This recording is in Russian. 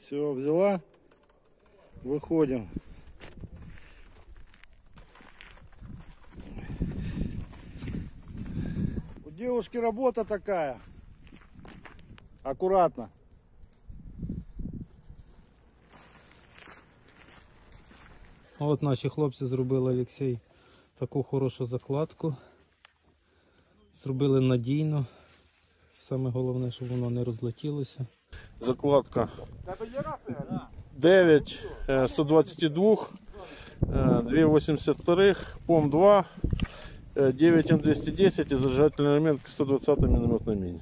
Все, взяла. Выходим. У девушки работа такая. Аккуратно. От наші хлопці зробили Олексій таку хорошу закладку. Зробили надійно. Саме головне, щоб воно не розлетілося. Закладка 9 е, 122, 2,83, ПОМ 2, е, 9 М210 и зажигательный элемент к 120 на мине.